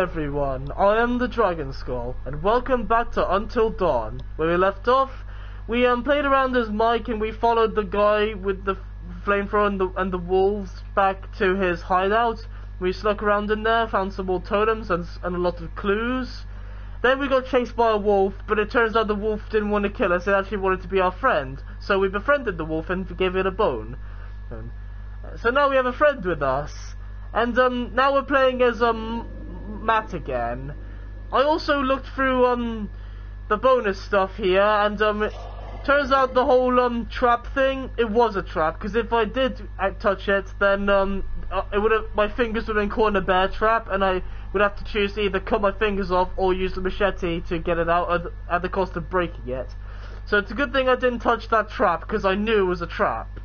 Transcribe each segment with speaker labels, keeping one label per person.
Speaker 1: everyone, I am the Dragon Skull, and welcome back to Until Dawn. Where we left off, we um, played around as Mike and we followed the guy with the flamethrower and the, and the wolves back to his hideout. We snuck around in there, found some more totems and, and a lot of clues. Then we got chased by a wolf, but it turns out the wolf didn't want to kill us, it actually wanted to be our friend. So we befriended the wolf and gave it a bone. Um, so now we have a friend with us. And um, now we're playing as um, Matt again. I also looked through um, the bonus stuff here, and um, it turns out the whole um, trap thing, it was a trap, because if I did uh, touch it, then um, uh, it would have my fingers would have been caught in a bear trap, and I would have to choose to either cut my fingers off or use the machete to get it out at, at the cost of breaking it. So it's a good thing I didn't touch that trap, because I knew it was a trap.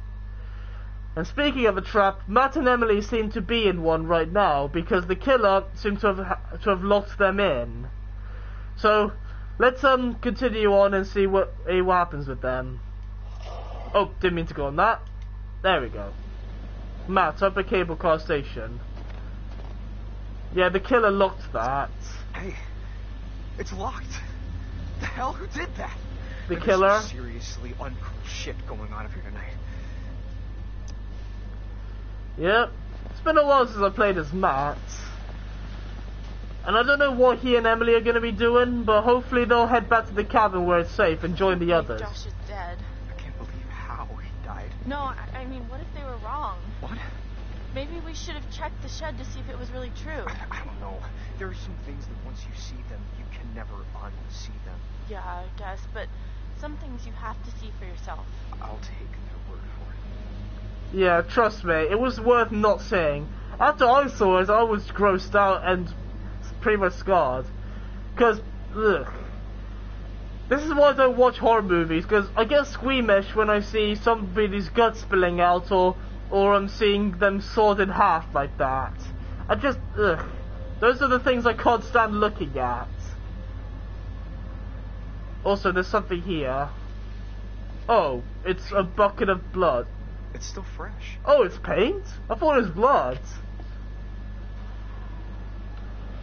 Speaker 1: And speaking of a trap, Matt and Emily seem to be in one right now because the killer seems to have to have locked them in. So let's um continue on and see what eh, what happens with them. Oh, didn't mean to go on that. There we go. Matt up at cable car station. Yeah, the killer locked that.
Speaker 2: Hey, it's locked. The hell? Who did that?
Speaker 1: The
Speaker 2: There's
Speaker 1: killer.
Speaker 2: seriously uncool shit going on up here tonight.
Speaker 1: Yep. It's been a while since I played as Matt. And I don't know what he and Emily are going to be doing, but hopefully they'll head back to the cabin where it's safe and join the others.
Speaker 3: Josh is dead.
Speaker 2: I can't believe how he died.
Speaker 3: No, I, I mean, what if they were wrong?
Speaker 2: What?
Speaker 3: Maybe we should have checked the shed to see if it was really true.
Speaker 2: I, I don't know. There are some things that once you see them, you can never unsee them.
Speaker 3: Yeah, I guess, but some things you have to see for yourself.
Speaker 2: I'll take their word for it.
Speaker 1: Yeah, trust me, it was worth not seeing. After I saw it, I was grossed out and pretty much scarred. Because, ugh. This is why I don't watch horror movies, because I get squeamish when I see somebody's gut spilling out or, or I'm seeing them sawed in half like that. I just, ugh. Those are the things I can't stand looking at. Also, there's something here. Oh, it's a bucket of blood.
Speaker 2: It's still fresh.
Speaker 1: Oh, it's paint? I thought it was blood.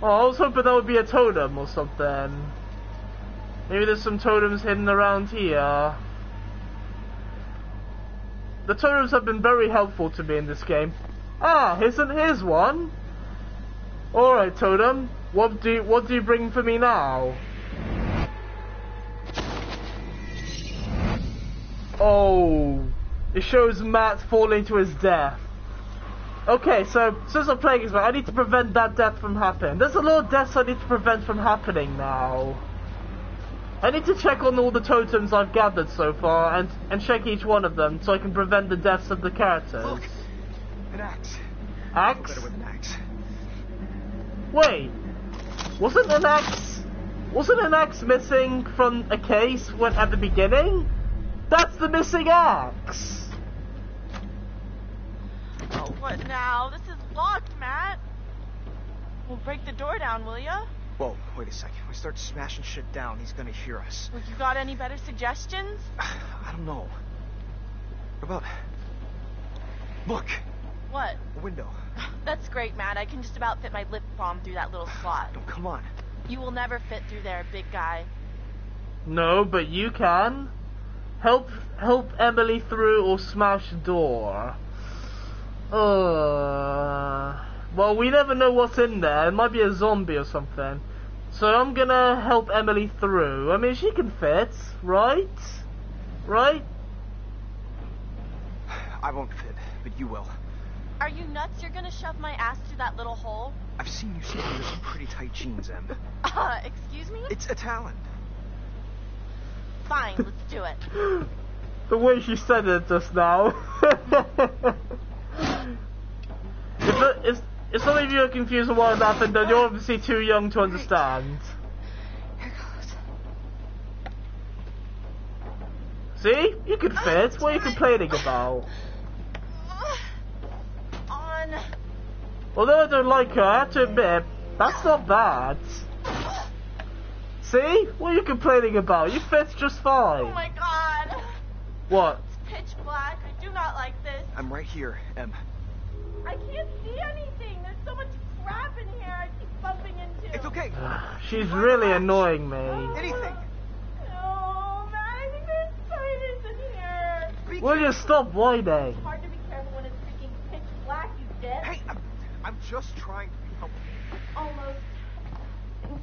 Speaker 1: Oh, I was hoping that would be a totem or something. Maybe there's some totems hidden around here. The totems have been very helpful to me in this game. Ah, here's, an, here's one. Alright, totem. What do what do you bring for me now? Oh, it shows Matt falling to his death. Okay, so since I'm playing as Matt, I need to prevent that death from happening. There's a lot of deaths I need to prevent from happening now. I need to check on all the totems I've gathered so far and, and check each one of them so I can prevent the deaths of the characters.
Speaker 2: Look, an axe.
Speaker 1: Axe?
Speaker 2: An axe.
Speaker 1: Wait, wasn't an axe wasn't an axe missing from a case when at the beginning? That's the missing axe.
Speaker 3: Oh, what now? This is locked, Matt. Well, break the door down, will ya?
Speaker 2: Whoa, wait a second. We start smashing shit down, he's gonna hear us.
Speaker 3: Well, you got any better suggestions?
Speaker 2: I don't know. What about... Look,
Speaker 3: What?
Speaker 2: a window.
Speaker 3: That's great, Matt. I can just about fit my lip balm through that little slot.
Speaker 2: No, come on.
Speaker 3: You will never fit through there, big guy.
Speaker 1: No, but you can. Help help Emily through or smash the door. Uh, well, we never know what's in there. It might be a zombie or something. So I'm gonna help Emily through. I mean, she can fit, right? Right?
Speaker 2: I won't fit, but you will.
Speaker 3: Are you nuts? You're gonna shove my ass through that little hole?
Speaker 2: I've seen you slip into some pretty tight jeans, Em.
Speaker 3: Uh, excuse me?
Speaker 2: It's a talent.
Speaker 3: Fine, let's do it.
Speaker 1: the way she said it just now. if, the- if, if some of you are confused on what happened, then you're obviously too young to understand.
Speaker 3: Here goes.
Speaker 1: See? You could oh, fit. What are you complaining about?
Speaker 3: On.
Speaker 1: Although I don't like her, I have to admit, that's not bad. See? What are you complaining about? You fit just fine.
Speaker 3: Oh my god.
Speaker 1: What?
Speaker 3: It's pitch black. I do not like this.
Speaker 2: I'm right here, Em.
Speaker 3: I can't see anything. There's so much crap in here I keep bumping into.
Speaker 2: okay?
Speaker 1: Ah, she's really oh, annoying me.
Speaker 2: Oh, anything.
Speaker 3: Oh, no, Matt, I think there's spiders in here.
Speaker 2: Be
Speaker 1: Will you stop whining?
Speaker 3: It's hard to be careful when it's freaking pitch black, you dead.
Speaker 2: Hey, I'm, I'm just trying to be helpful.
Speaker 3: Almost. Think.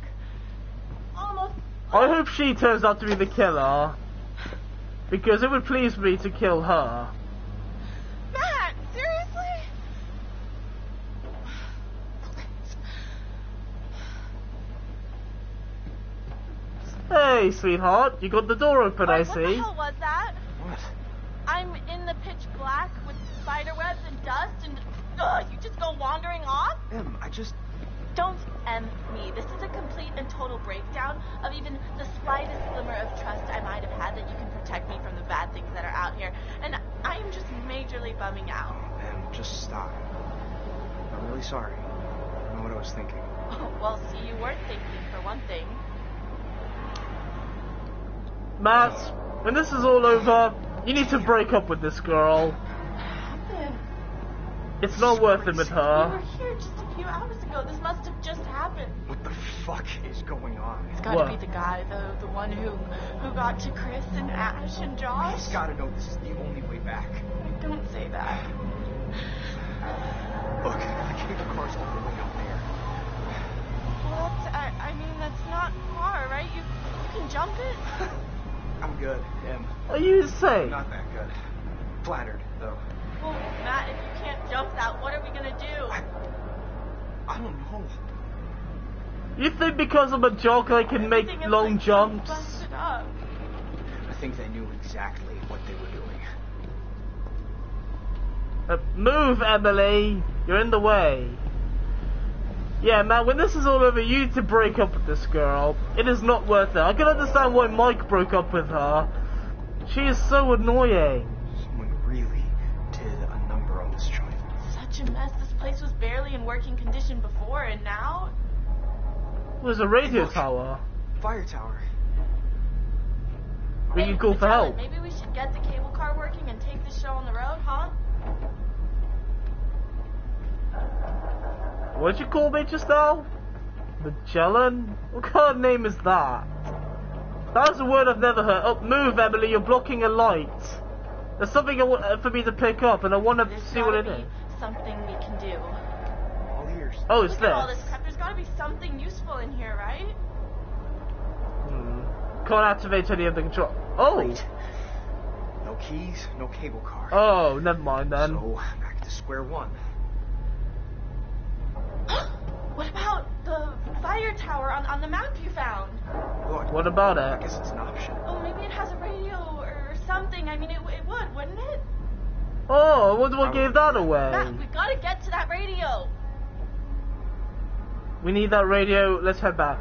Speaker 3: Almost.
Speaker 1: I hope she turns out to be the killer. Because it would please me to kill her.
Speaker 3: Matt, seriously?
Speaker 1: Hey, sweetheart, you got the door open, I
Speaker 3: What the
Speaker 1: see.
Speaker 3: hell was that?
Speaker 2: What?
Speaker 3: I'm in the pitch black with spider webs and dust, and ugh, you just go wandering off?
Speaker 2: Em, I just.
Speaker 3: Don't Em me. This is a complete and total breakdown of even the slightest glimmer of trust I might have had that you can protect me from the bad things that are out here. And I'm just majorly bumming out.
Speaker 2: Em, just stop. I'm really sorry. I don't know what I was thinking.
Speaker 3: Oh, well, see, you weren't thinking, for one thing.
Speaker 1: Matt, when this is all over, you need to break up with this girl. It's not worth it with her.
Speaker 3: We
Speaker 1: her.
Speaker 3: were here just a few hours ago. This must have just happened.
Speaker 2: What the fuck is going on?
Speaker 3: It's got to
Speaker 1: What?
Speaker 3: be the guy, the the one who who got to Chris and Ash and Josh.
Speaker 2: He's gotta know this is the only way back.
Speaker 3: Don't say that.
Speaker 2: Look, the cable car's all the way out there.
Speaker 3: Well, that's, I, I mean, that's not far, right? You you can jump it.
Speaker 2: I'm good, Em.
Speaker 1: Are you insane?
Speaker 2: Not that good. Flattered, though.
Speaker 3: Well, Matt, if you can't jump that, what are we gonna do?
Speaker 2: I, I don't know.
Speaker 1: You think because I'm a jock I can make long
Speaker 3: like,
Speaker 1: jumps?
Speaker 2: I think they knew exactly what they were doing.
Speaker 1: Uh, move, Emily. You're in the way. Yeah, man, when this is all over, you need to break up with this girl. It is not worth it. I can understand why Mike broke up with her. She is so annoying.
Speaker 2: Someone really did a number on this joint.
Speaker 3: Such a mess. This place was barely in working condition before, and now
Speaker 1: There's a radio
Speaker 2: Look.
Speaker 1: tower.
Speaker 2: Fire tower.
Speaker 1: We
Speaker 3: Hey,
Speaker 1: can call for help.
Speaker 3: Maybe we should get the cable car working and take the show on the road, huh?
Speaker 1: What'd you call me just now? Magellan? What kind of name is that? That's a word I've never heard. Oh, move, Emily, you're blocking a light. There's something I want, uh, for me to pick up, and I want to
Speaker 3: There's
Speaker 1: see what
Speaker 3: gotta
Speaker 1: it
Speaker 3: be
Speaker 1: is.
Speaker 3: something we can do.
Speaker 2: All ears.
Speaker 1: Oh, it's
Speaker 3: Look at all this
Speaker 1: this.
Speaker 3: crap. There's gotta be something useful in here, right?
Speaker 1: Hmm. Can't activate any of the control. Oh!
Speaker 2: Wait. No keys, no cable car.
Speaker 1: Oh, never mind then.
Speaker 2: So, back to square one.
Speaker 3: What about the fire tower on, on the map you found?
Speaker 2: Look,
Speaker 1: What about it?
Speaker 2: I guess it's an option.
Speaker 3: Oh, maybe it has a radio or something. I mean, it, it would, wouldn't it?
Speaker 1: Oh, I wonder what gave that away.
Speaker 3: Matt, we gotta get to that radio.
Speaker 1: We need that radio. Let's head back.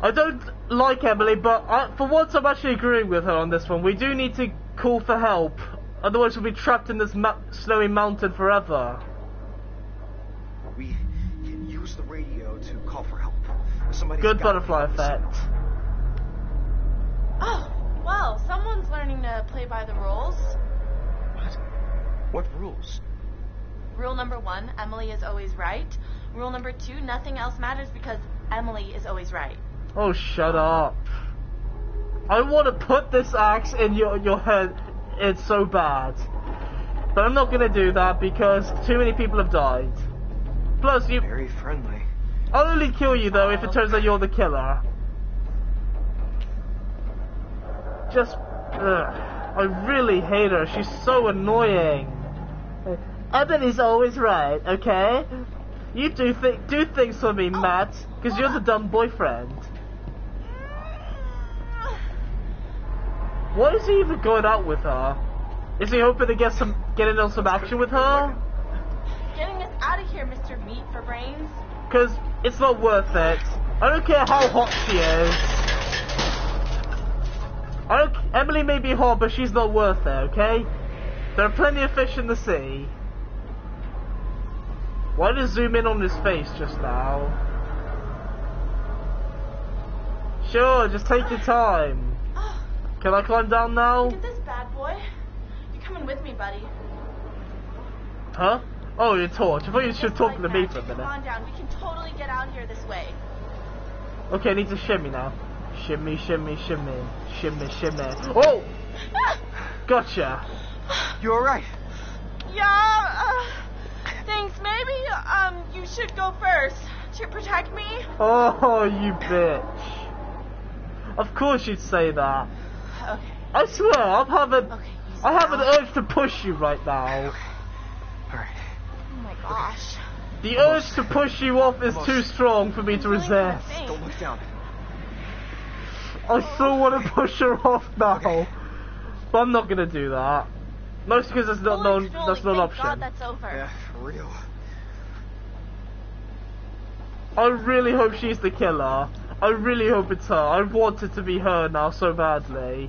Speaker 1: I don't like Emily, but I, for once I'm actually agreeing with her on this one. We do need to call for help. Otherwise we'll be trapped in this ma- snowy mountain forever.
Speaker 2: We Somebody's
Speaker 1: Good butterfly
Speaker 2: pick up the
Speaker 1: effect.
Speaker 3: Oh, well, someone's learning to play by the rules.
Speaker 2: What? What rules?
Speaker 3: Rule number one, Emily is always right. Rule number two, nothing else matters because Emily is always right.
Speaker 1: Oh, shut up. I want to put this axe in your, your head. It's so bad. But I'm not going to do that because too many people have died. Plus, you,
Speaker 2: Very friendly.
Speaker 1: I'll only kill you though if it turns out you're the killer. Just, ugh, I really hate her. She's so annoying. Ebony's always right, okay? You do thi- do things for me, Matt, because you're the dumb boyfriend. Why is he even going out with her? Is he hoping to get some get in on some action with her?
Speaker 3: Getting us out of here, Mr. Meat for Brains.
Speaker 1: Because it's not worth it. I don't care how hot she is. I don't, Emily may be hot, but she's not worth it, okay? There are plenty of fish in the sea. Why did zoom in on his face just now? Sure, just take your time. Can I climb down now?
Speaker 3: look at this bad boy. You're coming with me, buddy.
Speaker 1: Huh? Oh, your torch. I thought you should talk
Speaker 3: like
Speaker 1: to me
Speaker 3: magic.
Speaker 1: for a
Speaker 3: Come
Speaker 1: minute.
Speaker 3: on down. We can totally get out here this way.
Speaker 1: Okay, I need to shimmy now. Shimmy, shimmy, shimmy, shimmy, shimmy. Oh! Gotcha.
Speaker 2: You alright?
Speaker 3: Yeah, uh, thanks. Maybe, um, you should go first to protect me.
Speaker 1: Oh, you bitch. Of course you'd say that.
Speaker 3: Okay,
Speaker 1: I swear, I'm having,
Speaker 3: okay.
Speaker 1: I have an urge to push you right now.
Speaker 2: Alright.
Speaker 3: My gosh.
Speaker 1: The urge to push you off is too strong for me to
Speaker 3: I'm feeling
Speaker 1: resist.
Speaker 2: Don't look down.
Speaker 1: I still want to push her off now, but I'm not gonna do that. Mostly because that's not
Speaker 3: Holy
Speaker 1: no, that's not an
Speaker 3: thank God
Speaker 1: option.
Speaker 3: that's over.
Speaker 2: Yeah, for real.
Speaker 1: I really hope she's the killer. I really hope it's her. I want it to be her now so badly.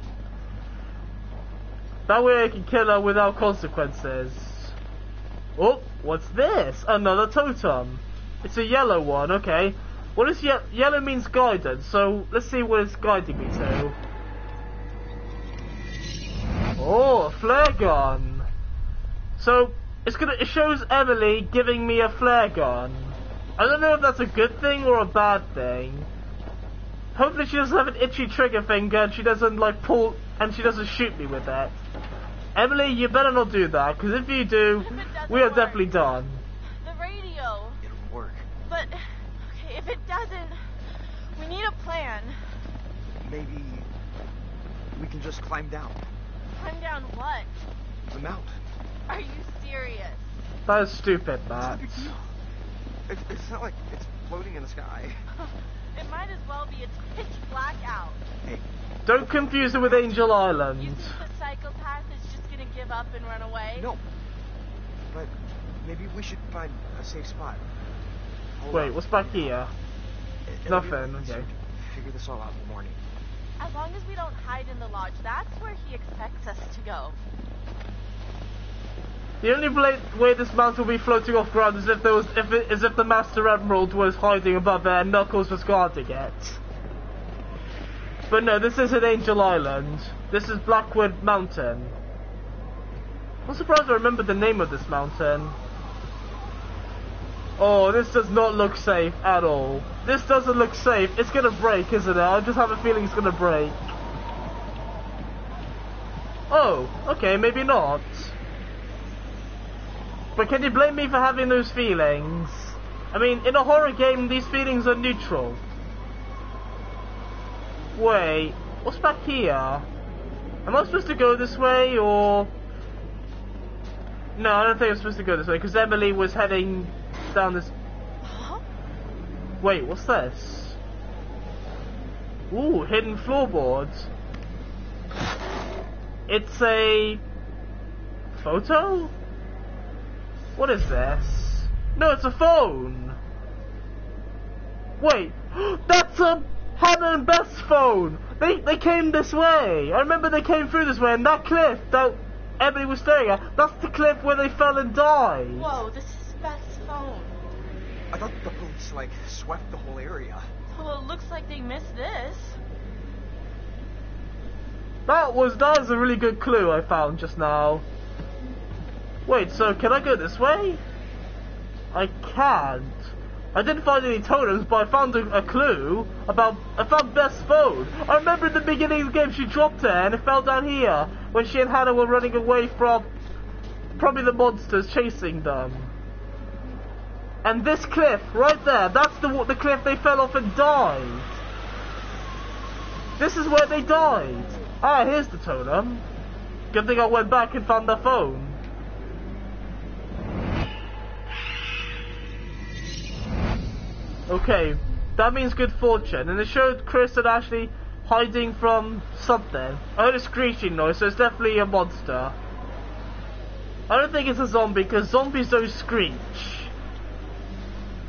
Speaker 1: That way I can kill her without consequences. Oh, what's this? Another totem. It's a yellow one, okay. What is ye- yellow means guidance, so let's see what it's guiding me to. Oh, a flare gun. So it's gonna it shows Emily giving me a flare gun. I don't know if that's a good thing or a bad thing. Hopefully she doesn't have an itchy trigger finger and she doesn't like pull and she doesn't shoot me with it. Emily, you better not do that, because if you do,
Speaker 3: If
Speaker 1: we are
Speaker 3: work.
Speaker 1: definitely done.
Speaker 3: The radio.
Speaker 2: It'll work.
Speaker 3: But, okay, if it doesn't, we need a plan.
Speaker 2: Maybe we can just climb down
Speaker 3: Climb down what?
Speaker 2: the mountain.
Speaker 3: Are you serious?
Speaker 1: That is stupid,
Speaker 2: It's
Speaker 1: Matt.
Speaker 2: a big deal. It's, it's not like it's floating in the sky.
Speaker 3: It might as well be. It's pitch black out.
Speaker 2: Hey,
Speaker 1: Don't confuse it with Angel
Speaker 3: You
Speaker 1: Island.
Speaker 3: Give up and run away?
Speaker 2: no. But maybe we should find a safe spot. Hold
Speaker 1: Wait,
Speaker 2: on.
Speaker 1: what's back here?
Speaker 2: It-
Speaker 1: nothing,
Speaker 2: it'll be-
Speaker 1: okay.
Speaker 2: Figure this all out in the morning.
Speaker 3: As long as we don't hide in the lodge, that's where he expects us to go.
Speaker 1: The only way this mountain will be floating off ground is if there was, if it, is if the Master Emerald was hiding above it and Knuckles was guarding it. But no, this isn't Angel Island. This is Blackwood Mountain. I'm surprised I remember the name of this mountain. Oh, this does not look safe at all. This doesn't look safe. It's gonna break, isn't it? I just have a feeling it's gonna break. Oh, okay, maybe not. But can you blame me for having those feelings? I mean, in a horror game, these feelings are neutral. Wait, what's back here? Am I supposed to go this way, or... No, I don't think I'm supposed to go this way, because Emily was heading down this...
Speaker 3: Huh?
Speaker 1: Wait, what's this? Ooh, hidden floorboards. It's a... Photo? What is this? No, it's a phone. Wait, that's a Hannah and Beth's phone. They they came this way. I remember they came through this way, and that cliff that Emily was staring at, that's the cliff where they fell and died.
Speaker 3: Whoa, this is Beth's phone.
Speaker 2: I thought the police, like, swept the whole area.
Speaker 3: Well, it looks like they missed this.
Speaker 1: That was that was a really good clue I found just now. Wait, so can I go this way? I can't. I didn't find any totems, but I found a, a clue about. I found Beth's phone. I remember in the beginning of the game she dropped it and it fell down here when she and Hannah were running away from probably the monsters chasing them. And this cliff right there, that's the the cliff they fell off and died. This is where they died. Ah, here's the totem. Good thing I went back and found the phone. Okay, that means good fortune. And it showed Chris and Ashley hiding from something. I heard a screeching noise, so it's definitely a monster. I don't think it's a zombie, because zombies don't screech.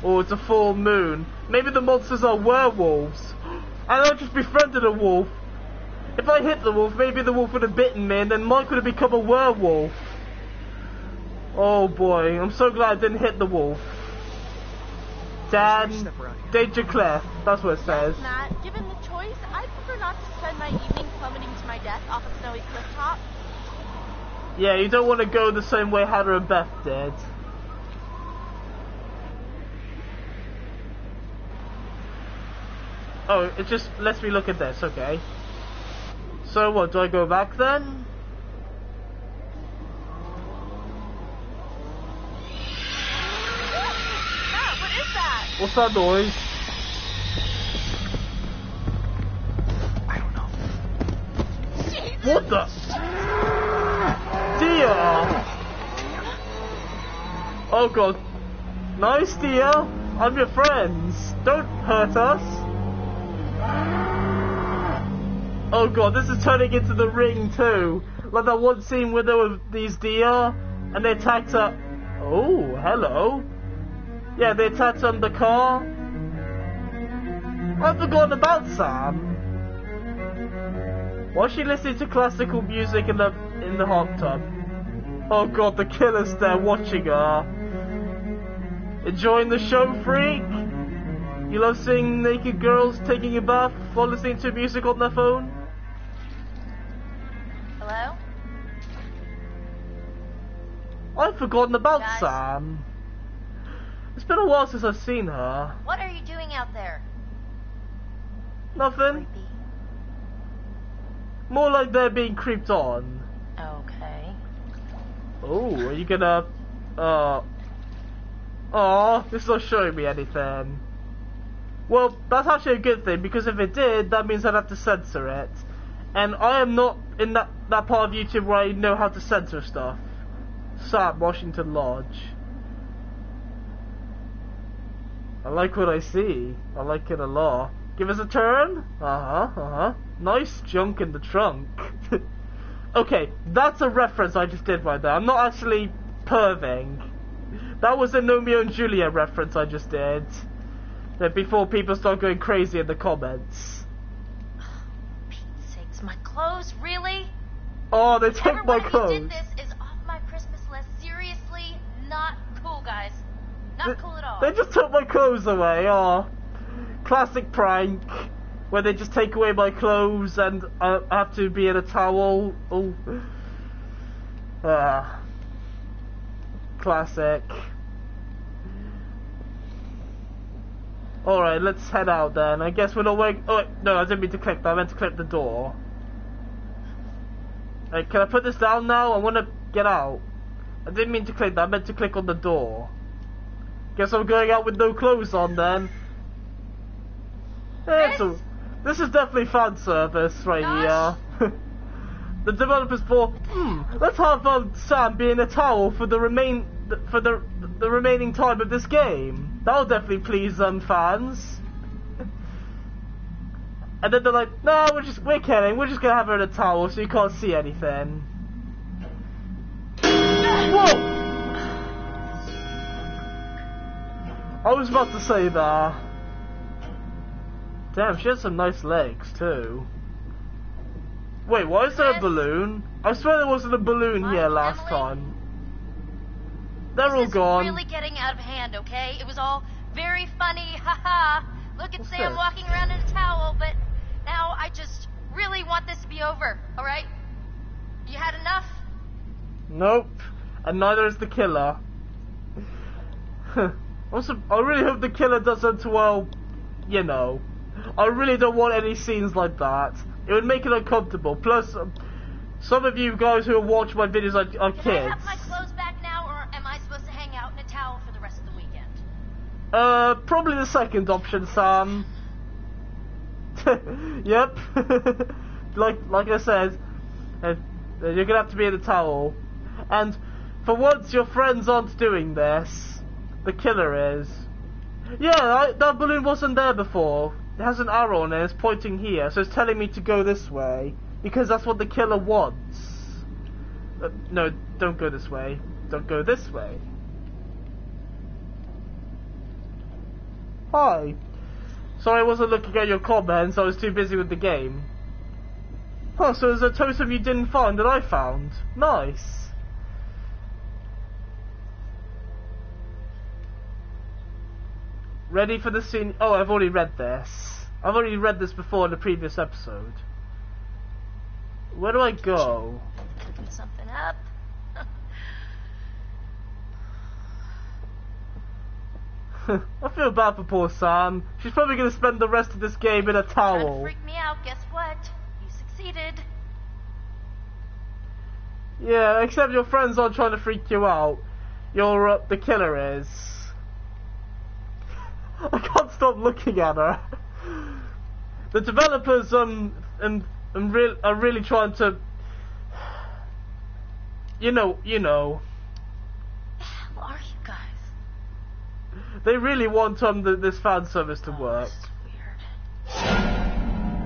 Speaker 1: Or it's a full moon. Maybe the monsters are werewolves. And I just befriended a wolf. If I hit the wolf, maybe the wolf would have bitten me and then Mike would have become a werewolf. Oh boy, I'm so glad I didn't hit the wolf. Dan,
Speaker 2: Step.
Speaker 1: Danger Cliff, that's what it says.
Speaker 3: Yes, Matt, spend my evening plummeting to my death off a snowy cliff top.
Speaker 1: Yeah, you don't want to go the same way Hannah and Beth did. Oh, it just lets me look at this, okay. So what, do I go back then?
Speaker 3: Ah, what is that?
Speaker 1: What's that noise? The? Oh god. Nice, deer. I'm your friends. Don't hurt us. Oh god, this is turning into the ring too. Like that one scene where there were these deer and they attacked her. Oh, hello. Yeah, they attacked on the car. I've forgotten about Sam. Why is she listening to classical music in the in the hot tub? Oh god, the killer's there watching her. Enjoying the show, freak? You love seeing naked girls taking a bath while listening to music on their phone?
Speaker 3: Hello?
Speaker 1: I've forgotten about
Speaker 3: Guys?
Speaker 1: Sam. It's been a while since I've seen her.
Speaker 3: What are you doing out there?
Speaker 1: Nothing.
Speaker 3: Creepy.
Speaker 1: More like they're being creeped on.
Speaker 3: Okay.
Speaker 1: Oh, are you gonna... Uh... Aw, this is not showing me anything. Well, that's actually a good thing, because if it did, that means I'd have to censor it. And I am not in that, that part of YouTube where I know how to censor stuff. Sam, Washington Lodge. I like what I see. I like it a lot. Give us a turn? Uh-huh, uh-huh. Nice junk in the trunk. okay, that's a reference I just did right there. I'm not actually perving. That was a Romeo and Juliet reference I just did. That before people start going crazy in the comments.
Speaker 3: Pete's sakes, my clothes, really?
Speaker 1: Oh, they took my
Speaker 3: Everyone who
Speaker 1: clothes.
Speaker 3: did this is off my Christmas list. Seriously, not cool, guys. Not
Speaker 1: They-
Speaker 3: cool at all.
Speaker 1: They just took my clothes away. Oh, classic prank where they just take away my clothes and I I have to be in a towel. Oh, ah, classic. All right, let's head out then. I guess we're not wearing. Oh wait, no, I didn't mean to click that. I meant to click the door. Hey, can I put this down now? I want to get out. I didn't mean to click that. I meant to click on the door. Guess I'm going out with no clothes on then. A- this is definitely fan service right
Speaker 3: Gosh.
Speaker 1: here. the developers thought, hmm, let's have um, Sam be in a towel for the remain for the the remaining time of this game. That'll definitely please um fans. And then they're like, no, we're just we're kidding. We're just gonna have her in a towel so you can't see anything. Whoa! I was about to say that. Damn, she has some nice legs too. Wait, why is there a balloon? I swear there wasn't a balloon
Speaker 3: Mike,
Speaker 1: here last
Speaker 3: Emily?
Speaker 1: time. They're all gone.
Speaker 3: really getting out of hand, okay? It was all very funny, haha. Look at
Speaker 1: What's
Speaker 3: Sam
Speaker 1: this?
Speaker 3: walking around in a towel, but now I just really want this to be over, alright? You had enough?
Speaker 1: Nope. And neither is the killer. also, I really hope the killer doesn't, well, you know. I really don't want any scenes like that. It would make it uncomfortable. Plus, um, some of you guys who watch my videos are, are
Speaker 3: Can I
Speaker 1: kids.
Speaker 3: have my clothes back now, or am I supposed to hang out in a towel for the rest of the weekend?
Speaker 1: Uh, probably the second option, Sam. yep. like like I said, uh, you're gonna have to be in a towel. And for once, your friends aren't doing this. The killer is. Yeah, I, that balloon wasn't there before. It has an arrow on it. It's pointing here, so it's telling me to go this way because that's what the killer wants. Uh, no, don't go this way. Don't go this way. Hi. Sorry I wasn't looking at your comments, I was too busy with the game. Huh, so there's a totem you didn't find that I found. Nice. Ready for the scene? Oh, I've already read this. I've already read this before in the previous episode. Where do I go?
Speaker 3: Cooking something up?
Speaker 1: I feel bad for poor Sam. She's probably going to spend the rest of this game in a
Speaker 4: to
Speaker 1: towel.
Speaker 4: freak me out. Guess what? You succeeded.
Speaker 1: Yeah, except your friends aren't trying to freak you out. You're uh, the killer is. I can't stop looking at her. The developers um and and real are really trying to. You know, you know,
Speaker 4: Who are you guys?
Speaker 1: they really want um the, this fan service to
Speaker 4: Oh,
Speaker 1: work.
Speaker 4: this is weird.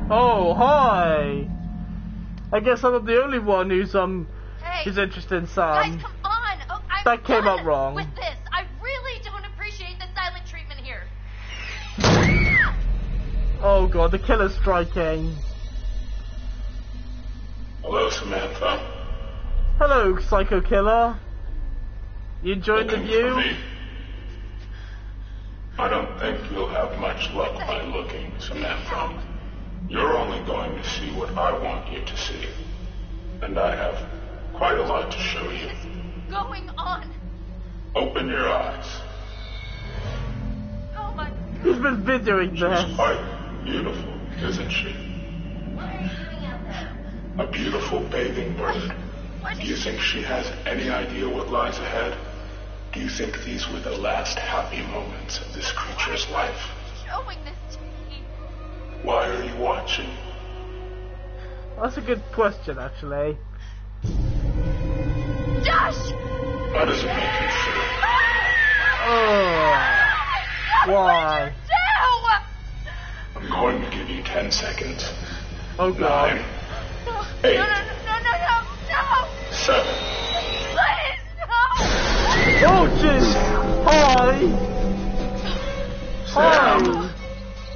Speaker 1: Oh, hi. I guess I'm not the only one who's um
Speaker 4: Hey,
Speaker 1: who's interested in
Speaker 4: guys,
Speaker 1: Sam.
Speaker 4: come on. Oh,
Speaker 1: That came out wrong. Oh god, the killer's striking.
Speaker 5: Hello, Samantha.
Speaker 1: Hello, Psycho Killer. You enjoying the view?
Speaker 5: I don't think you'll have much luck by looking, Samantha. You're only going to see what I want you to see. And I have quite a lot to show you.
Speaker 4: What's going on?
Speaker 5: Open your eyes.
Speaker 4: Oh my. God.
Speaker 1: He's been videoing
Speaker 5: She's
Speaker 1: this.
Speaker 5: quite beautiful, isn't she?
Speaker 4: What are you doing out there?
Speaker 5: A beautiful bathing bird. Do you think she has any idea what lies ahead? Do you think these were the last happy moments of this creature's life?
Speaker 4: showing this to me?
Speaker 5: Why are you watching?
Speaker 1: That's a good question, actually.
Speaker 4: Josh!
Speaker 5: How does it make you feel?
Speaker 1: Oh, why?
Speaker 4: No!
Speaker 5: I'm going to give you ten seconds.
Speaker 1: Oh god.
Speaker 5: Nine,
Speaker 4: No, no,
Speaker 5: Eight.
Speaker 4: no, no, no, no, no!
Speaker 5: seven,
Speaker 4: Please, no!
Speaker 1: Oh jeez. Hi. Hi.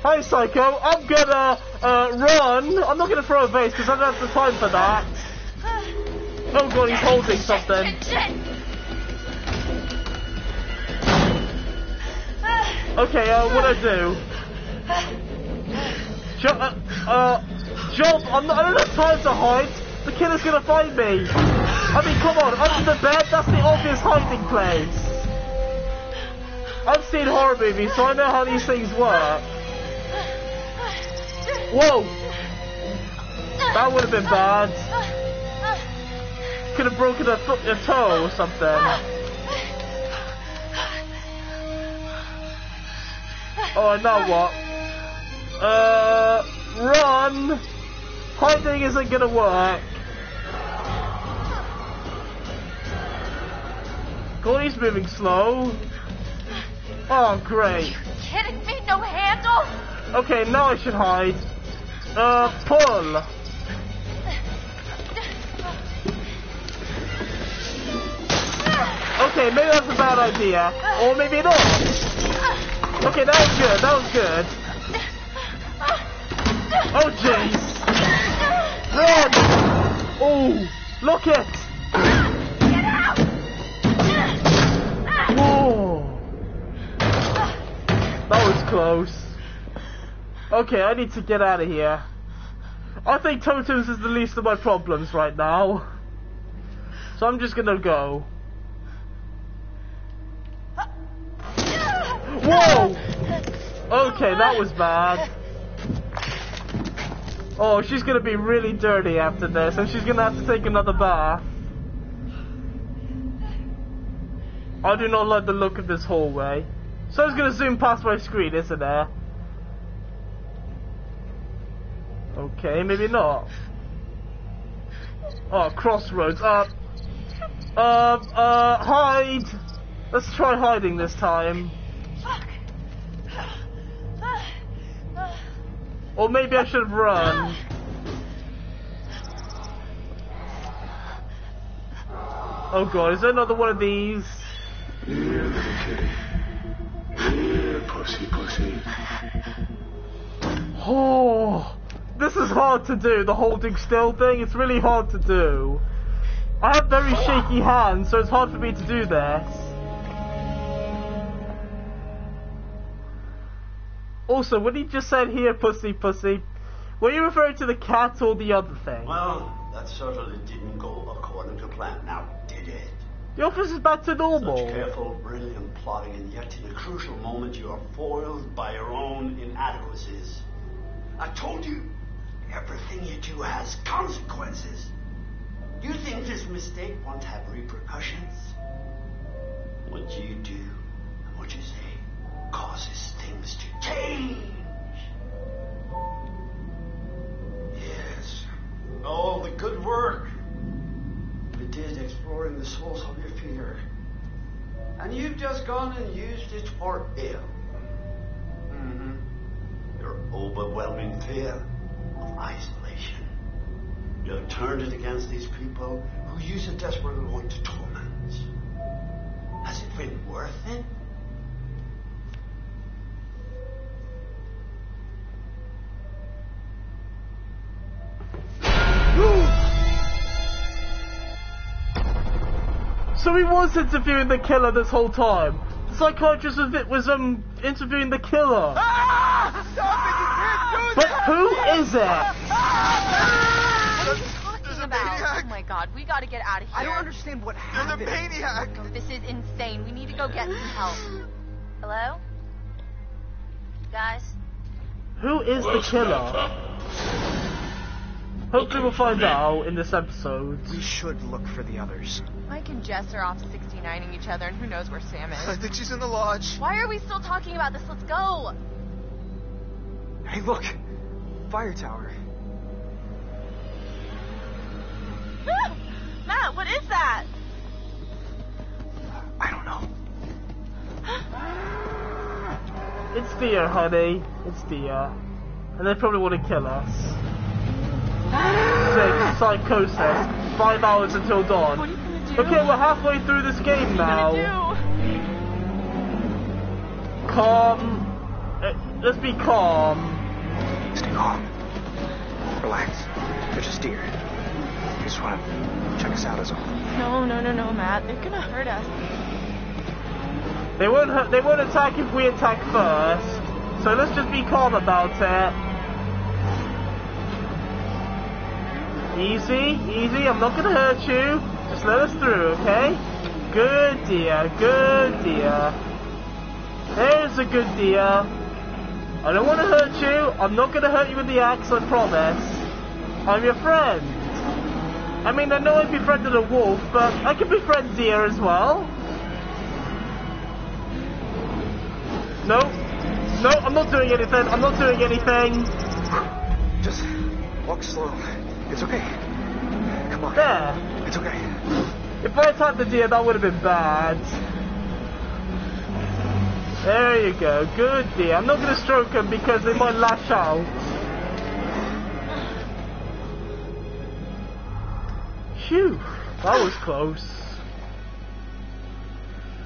Speaker 1: Hi, Psycho. I'm gonna uh, run. I'm not gonna throw a vase because I don't have the time for that. Oh god, he's holding something.
Speaker 4: Shit, shit.
Speaker 1: Okay, uh, what I do? Jump, uh, uh, jump. I'm not, I don't have time to hide. The killer's gonna find me. I mean, come on, under the bed. That's the obvious hiding place. I've seen horror movies, so I know how these things work. Whoa, that would have been bad. Could have broken a a toe or something. Oh, now what? Uh, run! Hiding isn't gonna work. Gordy's moving slow. Oh, great.
Speaker 4: Kidding me? No handle?
Speaker 1: Okay, now I should hide. Uh, pull. Okay, maybe that's a bad idea. Or maybe not. Okay, that was good, that was good. Oh, jeez. Run! Oh, look it!
Speaker 4: Get out!
Speaker 1: Whoa! That was close. Okay, I need to get out of here. I think totems is the least of my problems right now. So I'm just gonna go. Whoa! Okay, that was bad. Oh, she's gonna be really dirty after this, and she's gonna have to take another bath. I do not like the look of this hallway. So it's gonna zoom past my screen, isn't it? Okay, maybe not. Oh, crossroads. Uh, uh, uh, hide. Let's try hiding this time. Or maybe I should run. Oh god, is there another one of these?
Speaker 5: Here, pussy, pussy.
Speaker 1: Oh, this is hard to do, the holding still thing. It's really hard to do. I have very shaky hands, so it's hard for me to do this. Also, when he just said here, pussy, pussy, were you referring to the cat or the other thing?
Speaker 6: Well, that certainly didn't go according to plan, now did it?
Speaker 1: The office is back to normal.
Speaker 6: Such careful, brilliant plotting, and yet in a crucial moment you are foiled by your own inadequacies. I told you, everything you do has consequences. You think this mistake won't have repercussions? What do you do and what you say causes things to change. Yes, all the good work you did exploring the source of your fear. And you've just gone and used it for ill. hmm Your overwhelming fear of isolation. You have turned it against these people who use it desperately want to torment. Has it been worth it?
Speaker 1: So he was interviewing the killer this whole time. The psychiatrist was, was um interviewing the killer. But who is it?
Speaker 4: What are you talking about? Oh my god, we gotta get out of here.
Speaker 2: I don't understand what happened.
Speaker 7: You're the maniac.
Speaker 4: This is insane. We need to go get some help. Hello? Guys?
Speaker 1: Who is the
Speaker 5: Hello,
Speaker 1: killer?
Speaker 5: Samantha.
Speaker 1: Hopefully we'll find out in this episode.
Speaker 2: We should look for the others.
Speaker 4: Mike and Jess are off 69ing each other, and who knows where Sam is.
Speaker 7: I think she's in the lodge.
Speaker 4: Why are we still talking about this? Let's go!
Speaker 2: Hey, look! Fire tower. Ah!
Speaker 3: Matt, what is that?
Speaker 2: I don't know.
Speaker 1: It's Dia, honey. It's Dia. And they probably want to kill us. Six, psychosis. Five hours until
Speaker 3: What
Speaker 1: dawn.
Speaker 3: are you gonna do?
Speaker 1: Okay, we're halfway through this game
Speaker 3: What are you
Speaker 1: now. Calm. Uh, let's be calm.
Speaker 2: Stay calm. Relax. They're just deer. They just want to check us out as all.
Speaker 3: No, no, no, no, Matt. They're gonna hurt us.
Speaker 1: They won't. hurt- They won't attack if we attack first. So let's just be calm about it. Easy, easy. I'm not gonna hurt you. Just let us through, okay? Good deer, good deer. There's a good deer. I don't want to hurt you. I'm not gonna hurt you with the axe. I promise. I'm your friend. I mean, I know I befriended a wolf, but I can befriend deer as well. No. No, I'm not doing anything. I'm not doing anything.
Speaker 2: Just walk slow. It's okay. Come on.
Speaker 1: There.
Speaker 2: It's okay.
Speaker 1: If I attacked the deer, that would have been bad. There you go. Good deer. I'm not going to stroke them because they might lash out. Phew. That was close.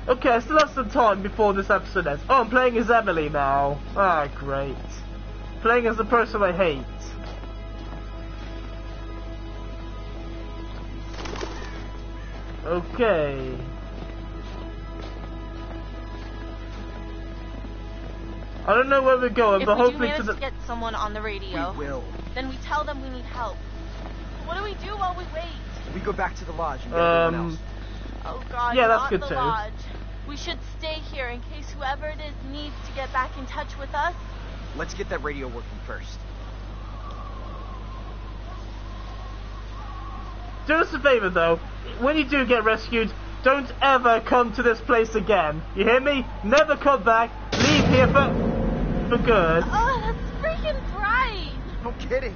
Speaker 1: Okay, I still have some time before this episode ends. Oh, I'm playing as Emily now. Ah, great. Playing as the person I hate. Okay. I don't know where we're going,
Speaker 3: If
Speaker 1: but
Speaker 3: we do
Speaker 1: hopefully
Speaker 3: manage
Speaker 1: to
Speaker 3: to
Speaker 1: the.
Speaker 3: get someone on the radio,
Speaker 2: We will.
Speaker 3: then we tell them we need help. What do we do while we wait?
Speaker 2: We go back to the lodge and get everyone
Speaker 1: Um,
Speaker 2: else.
Speaker 3: Oh God,
Speaker 1: Yeah, that's
Speaker 3: not
Speaker 1: good
Speaker 3: the
Speaker 1: too.
Speaker 3: lodge. We should stay here in case whoever it is needs to get back in touch with us.
Speaker 2: Let's get that radio working first.
Speaker 1: Do us a favor though. When you do get rescued, don't ever come to this place again. You hear me? Never come back. Leave here for for good.
Speaker 3: Oh, that's freaking bright!
Speaker 2: No kidding.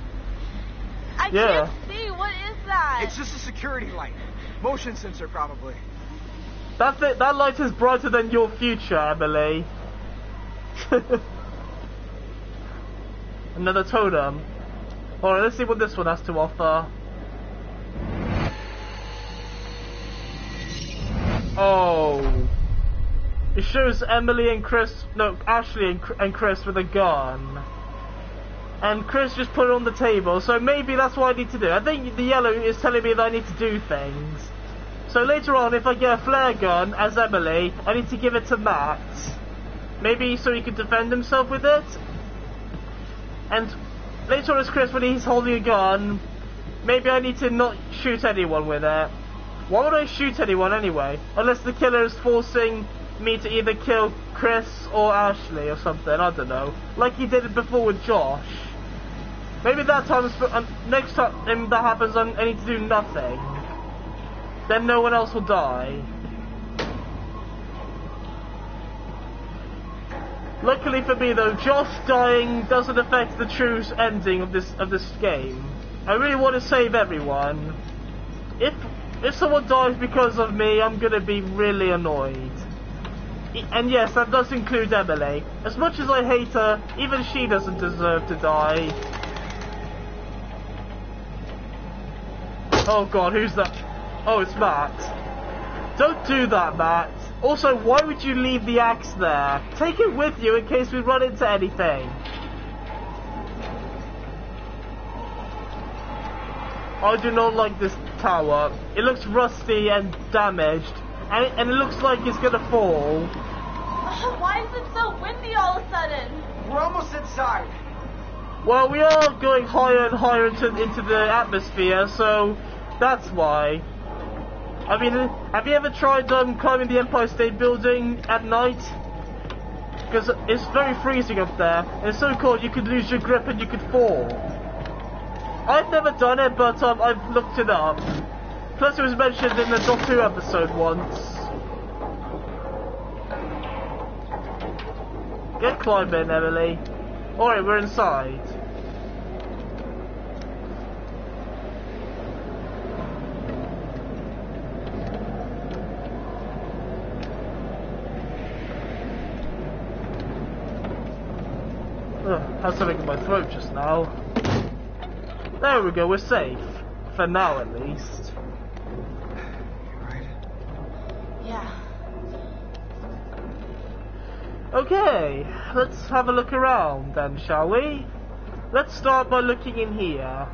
Speaker 3: I
Speaker 1: Yeah.
Speaker 3: can't see. What is that?
Speaker 2: It's just a security light. Motion sensor, probably.
Speaker 1: That's it. That light is brighter than your future, Emily. Another totem. Alright, let's see what this one has to offer. Oh. It shows Emily and Chris, no, Ashley and, Chris with a gun. And Chris just put it on the table, so maybe that's what I need to do. I think the yellow is telling me that I need to do things. So later on, if I get a flare gun as Emily, I need to give it to Matt. Maybe so he can defend himself with it. And later on as Chris when he's holding a gun, maybe I need to not shoot anyone with it. Why would I shoot anyone anyway? Unless the killer is forcing me to either kill Chris or Ashley or something, I don't know. Like he did it before with Josh. Maybe that time, uh, next time that happens, I need to do nothing. Then no one else will die. Luckily for me though, Josh dying doesn't affect the true ending of this of this game. I really want to save everyone. If if someone dies because of me, I'm gonna be really annoyed. And yes, that does include Emily. As much as I hate her, even she doesn't deserve to die. Oh god, who's that? Oh, it's Matt. Don't do that, Matt. Also, why would you leave the axe there? Take it with you in case we run into anything. I do not like this tower. It looks rusty and damaged, and it, and it looks like it's gonna fall.
Speaker 3: Why is it so windy all of a sudden?
Speaker 6: We're almost inside.
Speaker 1: Well, we are going higher and higher into, into the atmosphere, so that's why. I mean, have you ever tried um, climbing the Empire State Building at night? Because it's very freezing up there. It's so cold you could lose your grip and you could fall. I've never done it, but um, I've looked it up. Plus, it was mentioned in the Doctor Who episode once. Get climbing, Emily. Alright, we're inside. Ugh, had something in my throat just now. There we go, we're safe. For now, at least.
Speaker 6: Right.
Speaker 3: Yeah.
Speaker 1: Okay, let's have a look around then, shall we? Let's start by looking in here.